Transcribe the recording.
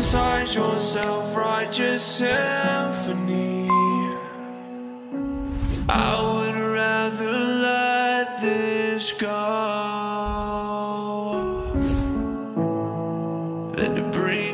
inside your self-righteous symphony I would rather let this go Than to breathe.